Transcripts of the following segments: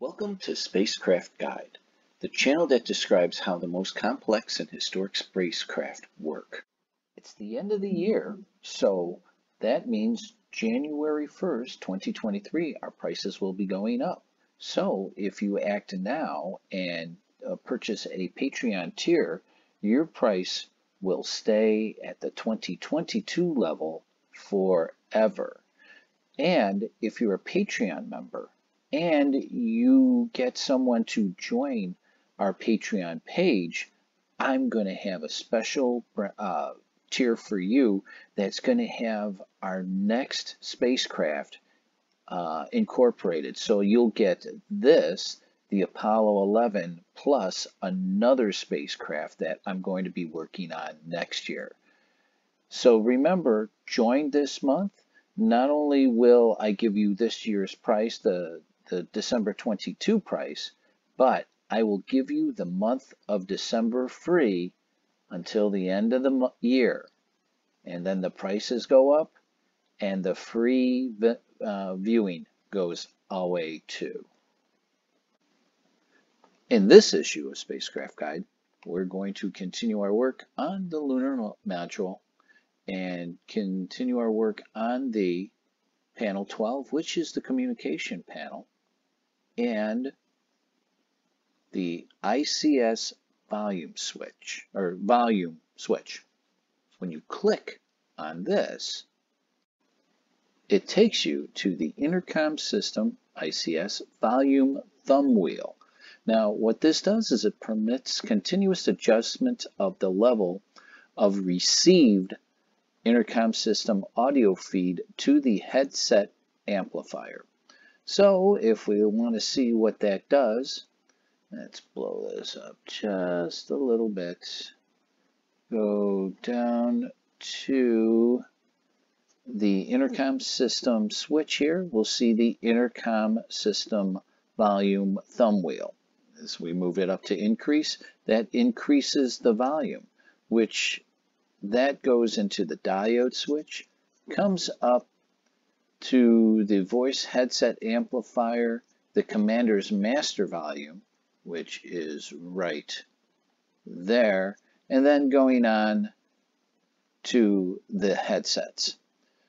Welcome to Spacecraft Guide, the channel that describes how the most complex and historic spacecraft work. It's the end of the year, so that means January 1st, 2023, our prices will be going up. So if you act now and uh, purchase a Patreon tier, your price will stay at the 2022 level forever. And if you're a Patreon member and you get someone to join our Patreon page, I'm going to have a special uh, tier for you that's going to have our next spacecraft uh, incorporated. So you'll get this, the Apollo 11, plus another spacecraft that I'm going to be working on next year. So remember, join this month. Not only will I give you this year's price, the, the December 22 price, but I will give you the month of December free until the end of the year. And then the prices go up and the free uh, viewing goes away too. In this issue of Spacecraft Guide, we're going to continue our work on the lunar module and continue our work on the panel 12, which is the communication panel, and the ICS volume switch, or volume switch. When you click on this, it takes you to the Intercom System ICS volume thumb wheel. Now, what this does is it permits continuous adjustment of the level of received intercom system audio feed to the headset amplifier. So if we want to see what that does, let's blow this up just a little bit. Go down to the intercom system switch here. We'll see the intercom system volume thumb wheel. As we move it up to increase, that increases the volume, which that goes into the diode switch, comes up to the voice headset amplifier, the commander's master volume, which is right there, and then going on to the headsets.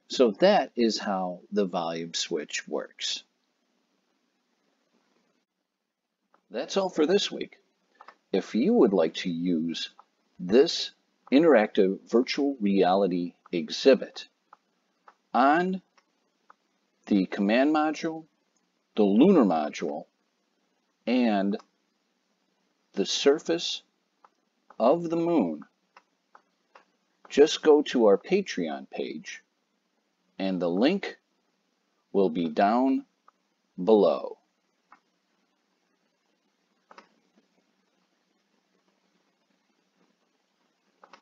So that is how the volume switch works. That's all for this week. If you would like to use this interactive virtual reality exhibit on the command module, the lunar module, and the surface of the moon, just go to our Patreon page and the link will be down below.